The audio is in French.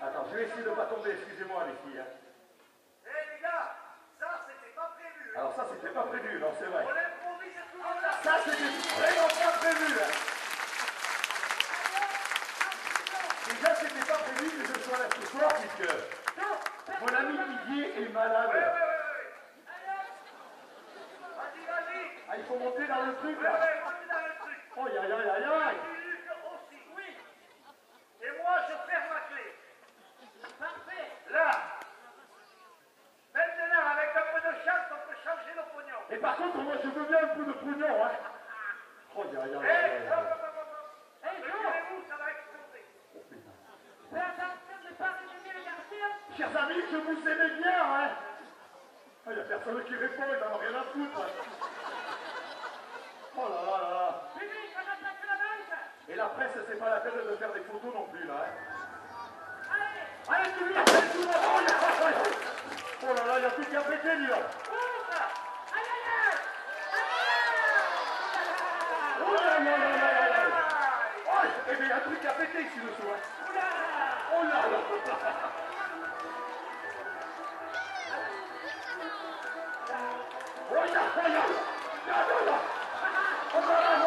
Attends, je vais essayer de ne pas tomber, excusez-moi, les filles. hein. Eh les gars, ça c'était pas prévu. hein. Alors ça, c'était pas prévu, non, c'est vrai. Ça, c'était vraiment pas prévu, hein. Déjà, c'était pas prévu que je sois là ce soir, puisque mon ami Didier est malade. Ah, il faut monter dans le truc, là. Oh, aïe, aïe, aïe, aïe. Et par contre, moi, je veux bien un coup de pognon, hein. Oh, ça va exploser. Putain. Fais attention de ne pas réveiller le garçon. Chers amis, je vous aimais bien, hein. Il n'y a personne qui répond, ils n'en ont rien à foutre. hein. Oh là là là là. Public, on attaque la banque. Et la presse, c'est pas la peine de faire des photos non plus, là. hein. Allez, Allez, le monde, allez, tout le monde. Oh, là, là, oh là là, il y a tout qui a pété, dis donc. ouvre. Aïe, aïe, aïe. Oh là là là là là là. Oh, eh bien, il y a un truc qui a pété ici dessous, hein. Oh là là. Oh là, oh là. Non, non, non. Oh là